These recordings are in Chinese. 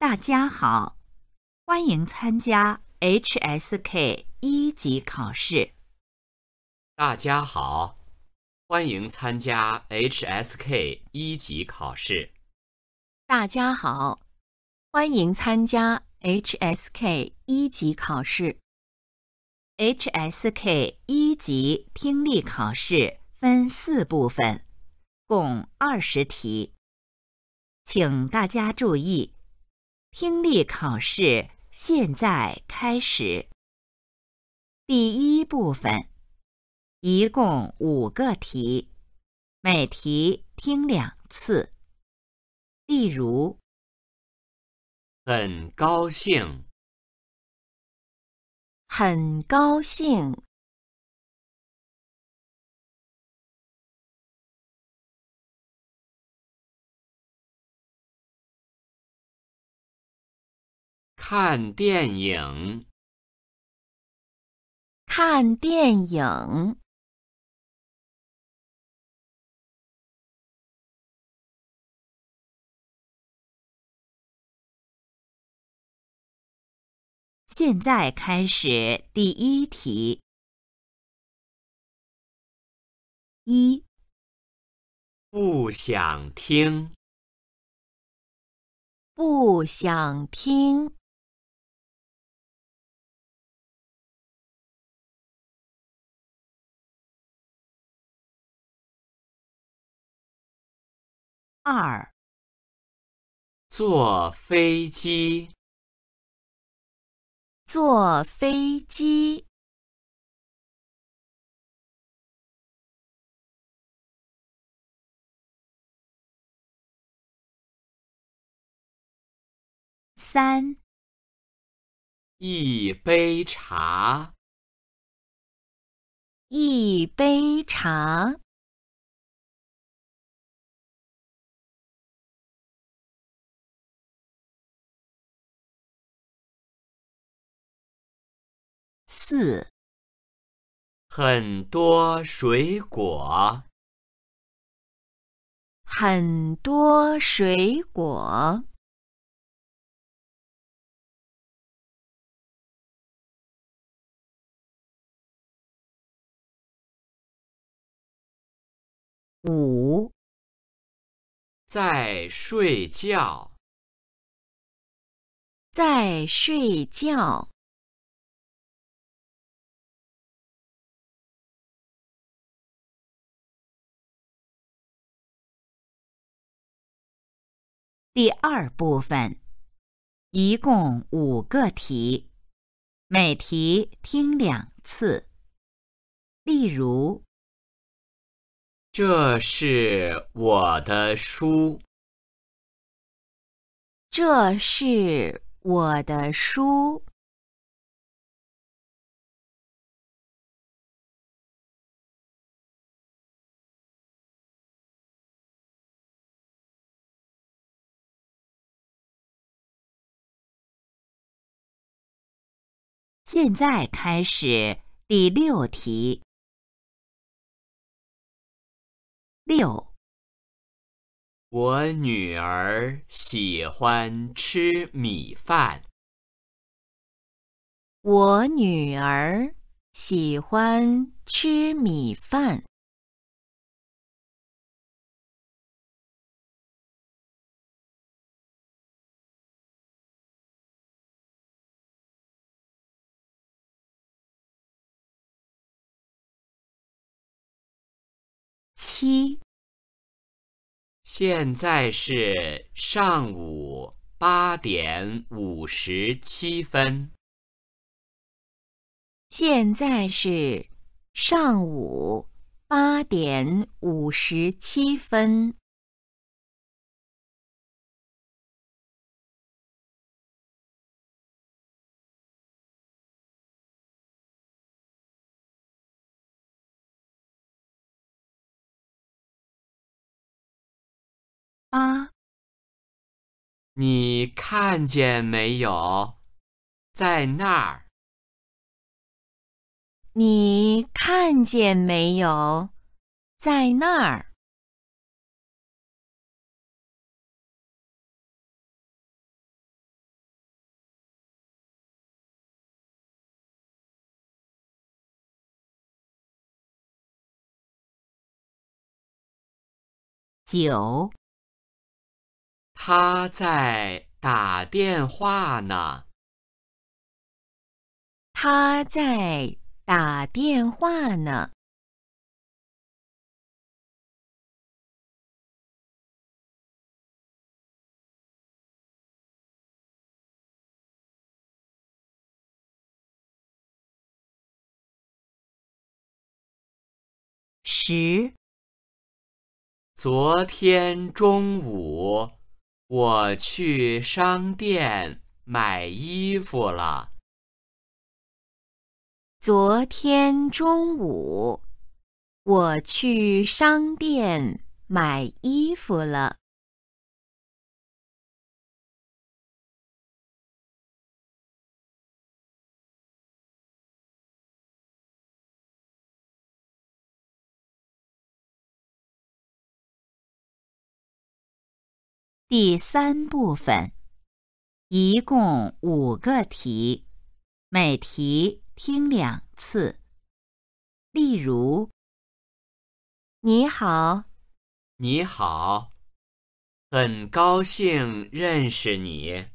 大家好，欢迎参加 HSK 一级考试。大家好，欢迎参加 HSK 一级考试。大家好，欢迎参加 HSK 一级考试。HSK 一级听力考试分四部分，共二十题，请大家注意，听力考试现在开始。第一部分，一共五个题，每题听两次。例如，很高兴，很高兴，看电影，看电影，现在开始第一题。一、不想听，不想听，二、坐飞机，坐飞机，三、一杯茶，一杯茶，四、很多水果，很多水果，五、在睡觉，在睡觉，第二部分，一共五个题，每题听两次。例如，这是我的书，这是我的书。现在开始第六题。六、我女儿喜欢吃米饭，我女儿喜欢吃米饭。七、现在是上午八点五十七分。现在是上午八点五十七分。啊。你看见没有？在那儿。你看见没有？在那儿。九。他在打电话呢。他在打电话呢。十，昨天中午我去商店买衣服了。昨天中午我去商店买衣服了。第三部分，一共五个题，每题听两次。例如，你好，你好，很高兴认识你。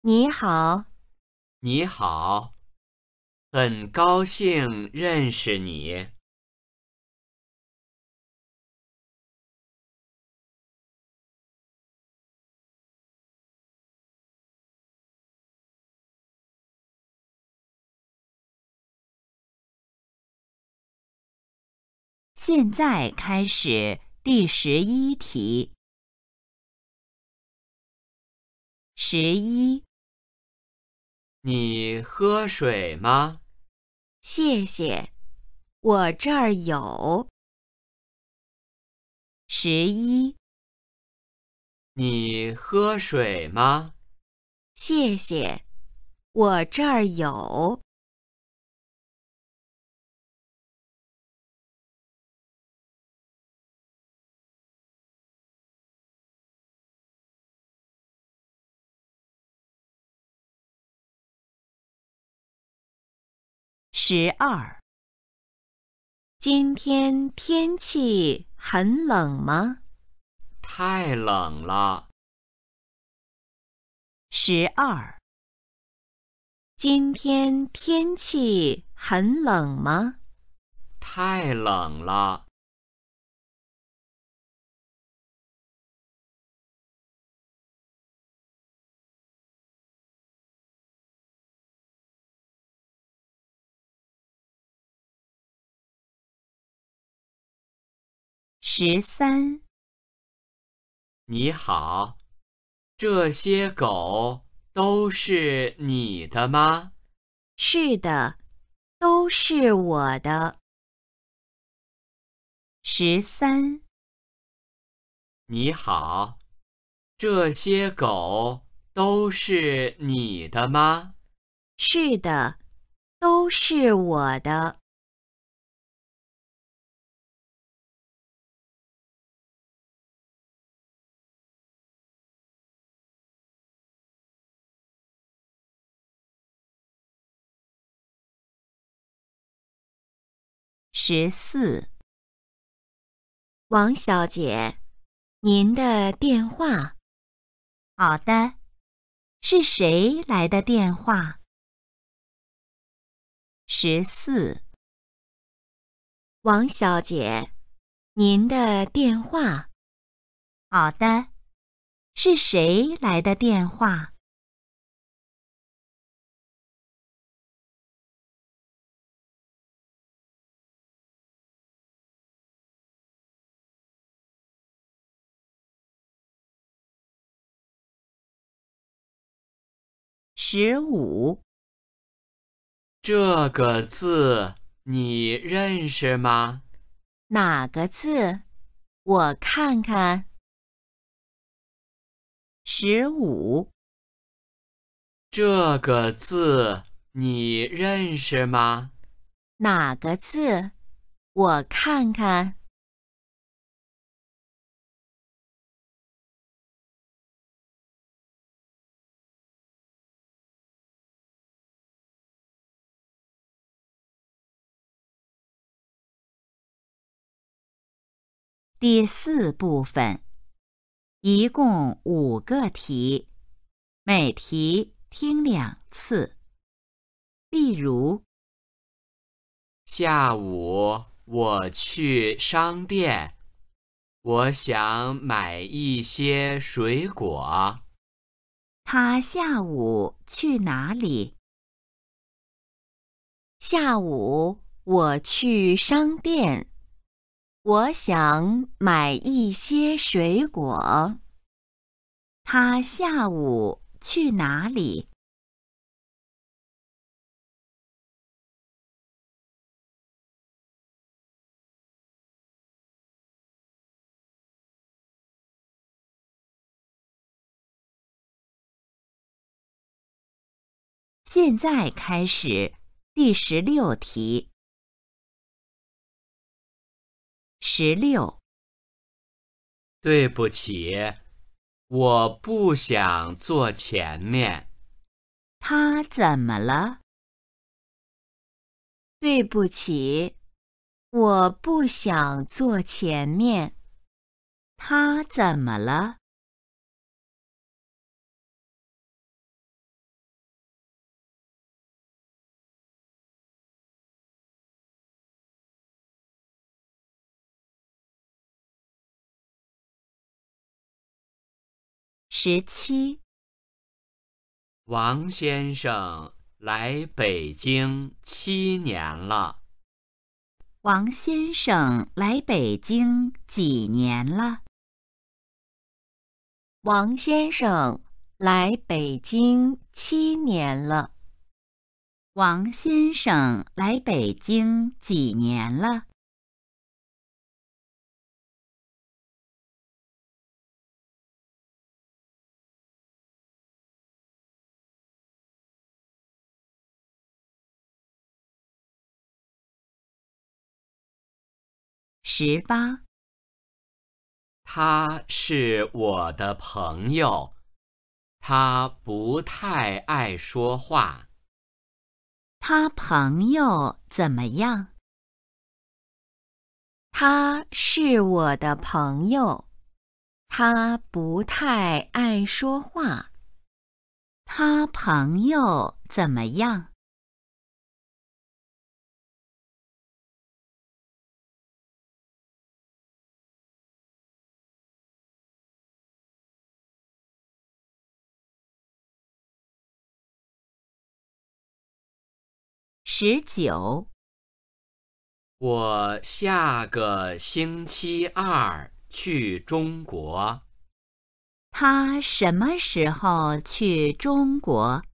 你好，你好，很高兴认识你。现在开始第十一题。十一，你喝水吗？谢谢，我这儿有。十一，你喝水吗？谢谢，我这儿有。十二，今天天气很冷吗？太冷了。十二，今天天气很冷吗？太冷了。十三，你好，这些狗都是你的吗？是的，都是我的。十三，你好，这些狗都是你的吗？是的，都是我的。十四，王小姐，您的电话。好的，是谁来的电话？十四，王小姐，您的电话。好的，是谁来的电话？十五，这个字你认识吗？哪个字？我看看。十五，这个字你认识吗？哪个字？我看看。第四部分，一共五个题，每题听两次。例如，下午我去商店，我想买一些水果。他下午去哪里？下午我去商店，我想买一些水果。他下午去哪里？现在开始第十六题。十六，对不起，我不想坐前面。他怎么了？对不起，我不想坐前面。他怎么了？十七，王先生来北京七年了。王先生来北京几年了？王先生来北京七年了。王先生来北京几年了？十八，他是我的朋友，他不太爱说话。他朋友怎么样？他是我的朋友，他不太爱说话。他朋友怎么样？十九，我下个星期二去中国。他什么时候去中国？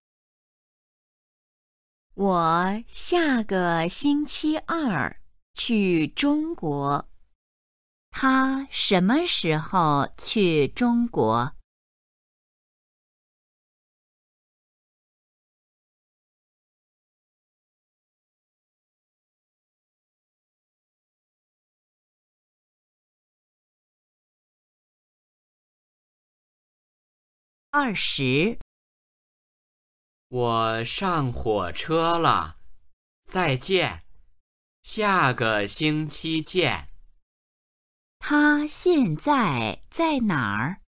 我下个星期二去中国。他什么时候去中国？二十，我上火车了，再见，下个星期见。他现在在哪儿？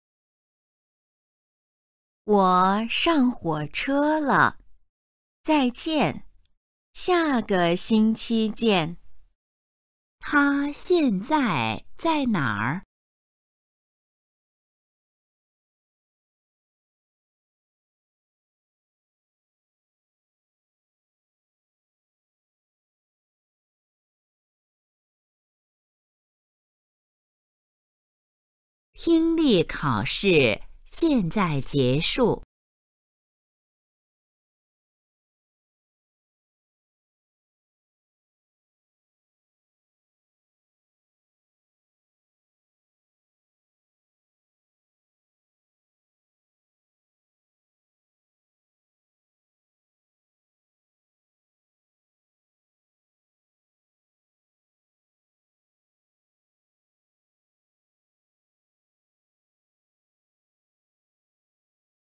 我上火车了，再见，下个星期见。他现在在哪儿？听力考试现在结束。